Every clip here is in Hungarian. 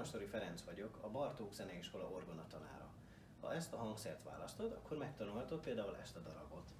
Somastori Ferenc vagyok, a Bartók Zeneiskola orgonatanára. Ha ezt a hangszert választod, akkor megtanulhatod például ezt a darabot.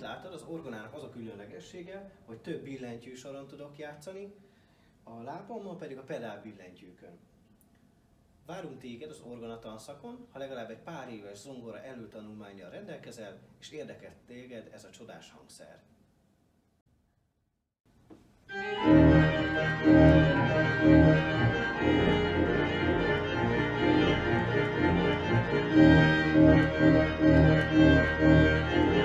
mint látod, az orgonának az a különlegessége, hogy több billentyű soron tudok játszani, a lábommal pedig a pedál billentyűkön. Várunk téged az orgona tanszakon, ha legalább egy pár éves zongora előtanulmányjal rendelkezel, és érdekel téged ez a csodás hangszer. Thank you.